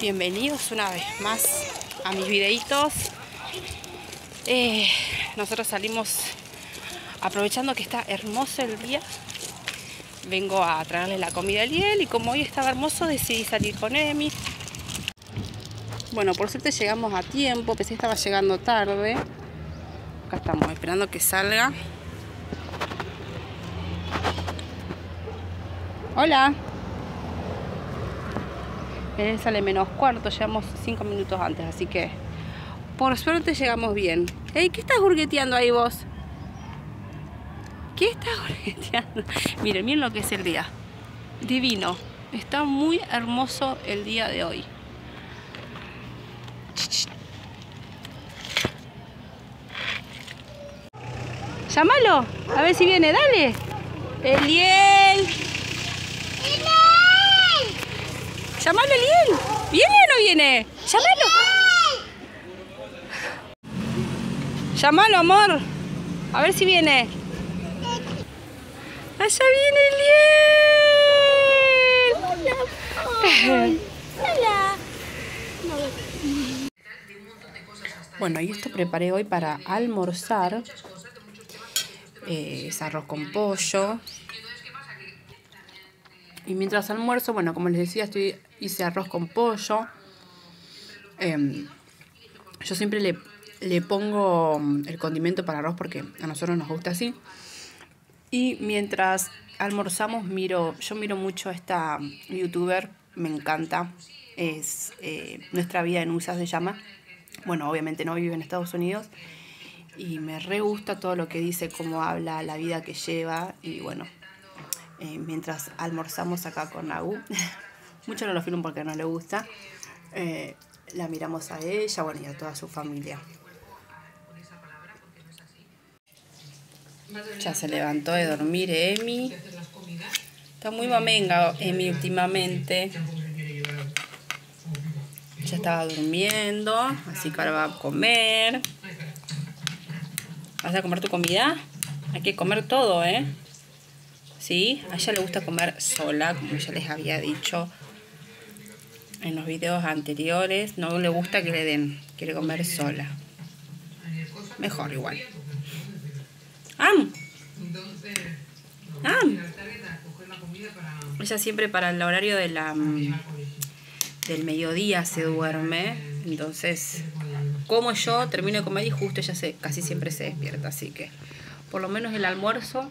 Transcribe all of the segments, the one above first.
bienvenidos una vez más a mis videitos. Eh, nosotros salimos aprovechando que está hermoso el día. Vengo a traerle la comida a Liel y como hoy estaba hermoso decidí salir con Emi. Bueno, por suerte llegamos a tiempo, pensé que estaba llegando tarde. Acá estamos esperando que salga. Hola. Él sale menos cuarto, llegamos cinco minutos antes, así que por suerte llegamos bien. Ey, ¿qué estás hurgueteando ahí vos? ¿Qué estás hurgueteando? Miren, miren lo que es el día. Divino. Está muy hermoso el día de hoy. Llámalo, a ver si viene, dale. Eliel. Llámalo, Eliel. ¿Viene o no viene? Llámalo. Llámalo, amor. A ver si viene. Allá viene Eliel. Hola. Bueno, y esto preparé hoy para almorzar. Eh, es arroz con pollo. Y mientras almuerzo, bueno, como les decía, estoy, hice arroz con pollo. Em, yo siempre le, le pongo mm, el condimento para arroz porque a nosotros nos gusta así. Y mientras almorzamos, miro, yo miro mucho a esta youtuber, me encanta. Es eh, Nuestra vida en USA se llama. Bueno, obviamente no vive en Estados Unidos. Y me re gusta todo lo que dice, cómo habla, la vida que lleva. Y bueno, eh, mientras almorzamos acá con Nagu, mucho no lo filmo porque no le gusta. eh, la miramos a ella, bueno, y a toda su familia. Ya se levantó de dormir Emi. Está muy mamenga Emi últimamente. Ya estaba durmiendo, así que ahora va a comer. ¿Vas a comer tu comida? Hay que comer todo, ¿eh? Sí, a ella le gusta comer sola, como ya les había dicho en los videos anteriores. No le gusta que le den, quiere comer sola. Mejor igual. ¡Am! ¡Am! Ella siempre para el horario de la, mm, del mediodía se duerme. Entonces, como yo, termino de comer y justo ella se, casi siempre se despierta. Así que, por lo menos el almuerzo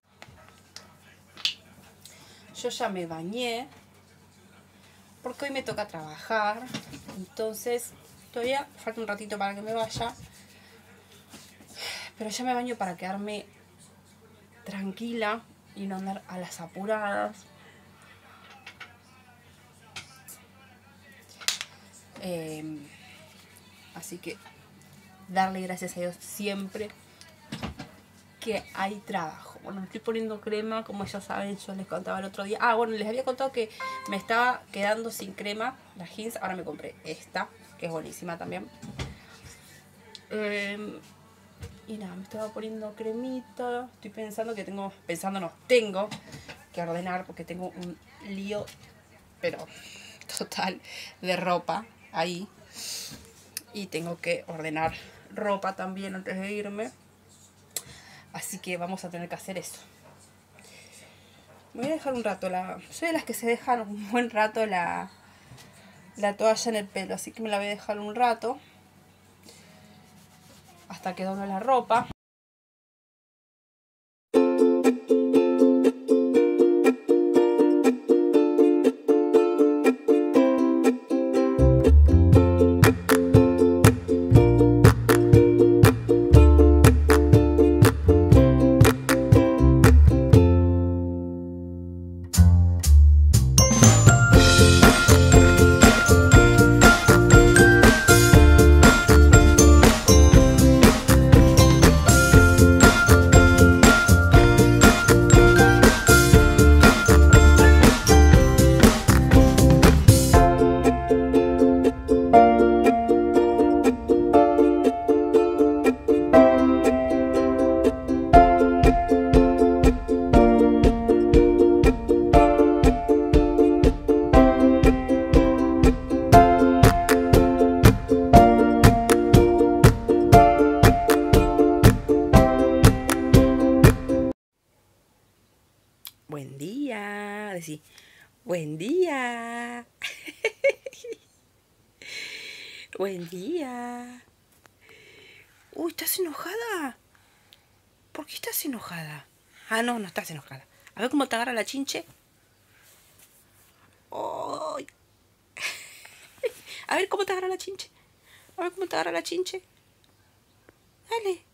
Yo ya me bañé porque hoy me toca trabajar. Entonces, todavía falta un ratito para que me vaya. Pero ya me baño para quedarme tranquila y no andar a las apuradas. Eh, así que darle gracias a Dios siempre que hay trabajo. Bueno, me estoy poniendo crema, como ya saben, yo les contaba el otro día. Ah, bueno, les había contado que me estaba quedando sin crema, la jeans. Ahora me compré esta, que es buenísima también. Eh, y nada, me estaba poniendo cremita. Estoy pensando que tengo, pensando no, tengo que ordenar porque tengo un lío, pero total, de ropa ahí. Y tengo que ordenar ropa también antes de irme. Así que vamos a tener que hacer eso. Me voy a dejar un rato la. Soy de las que se dejan un buen rato la, la toalla en el pelo. Así que me la voy a dejar un rato. Hasta que doble la ropa. Decir, buen día. buen día. Uy, ¿estás enojada? ¿Por qué estás enojada? Ah, no, no estás enojada. A ver cómo te agarra la chinche. A ver cómo te agarra la chinche. A ver cómo te agarra la chinche. Dale.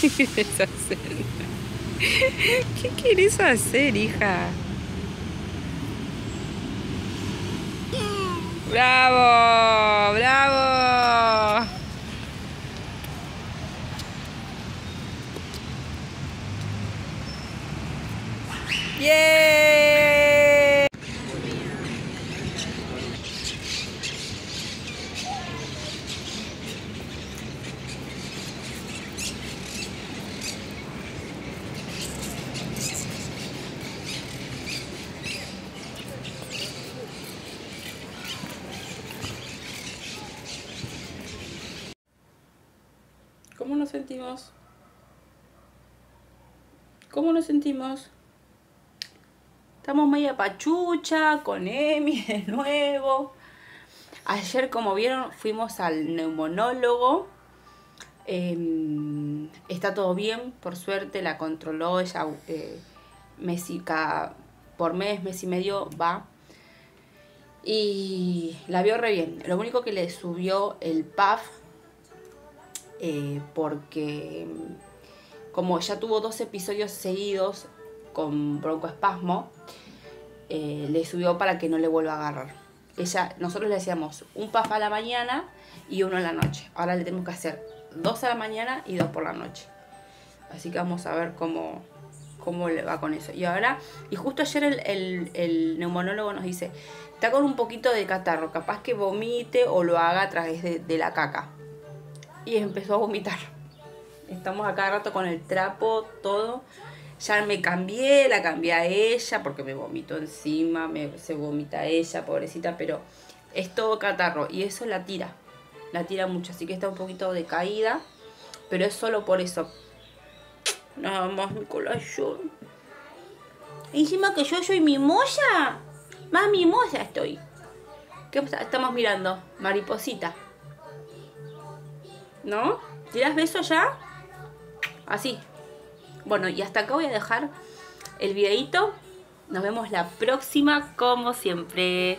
¿Qué quieres hacer? ¿Qué quieres hacer, hija? ¡Bravo! ¡Bravo! ¡Yeah! ¿Cómo nos sentimos? ¿Cómo nos sentimos? Estamos media pachucha con Emi de nuevo. Ayer, como vieron, fuimos al neumonólogo. Eh, está todo bien, por suerte, la controló. Ella eh, por mes, mes y medio va. Y la vio re bien. Lo único que le subió el PAF eh, porque como ya tuvo dos episodios seguidos con broncoespasmo, eh, le subió para que no le vuelva a agarrar. Ella, nosotros le hacíamos un puff a la mañana y uno en la noche. Ahora le tenemos que hacer dos a la mañana y dos por la noche. Así que vamos a ver cómo, cómo le va con eso. Y ahora, y justo ayer el, el, el neumonólogo nos dice, está con un poquito de catarro, capaz que vomite o lo haga a través de la caca y empezó a vomitar. Estamos a cada rato con el trapo, todo. Ya me cambié, la cambié a ella porque me vomito encima, me, se vomita ella, pobrecita, pero es todo catarro y eso la tira, la tira mucho, así que está un poquito decaída, pero es solo por eso. Nada más mi corazón. Encima que yo soy mimosa, más mimosa estoy. ¿Qué estamos mirando? Mariposita. ¿No? ¿Tiras besos ya? Así. Bueno, y hasta acá voy a dejar el videito. Nos vemos la próxima, como siempre.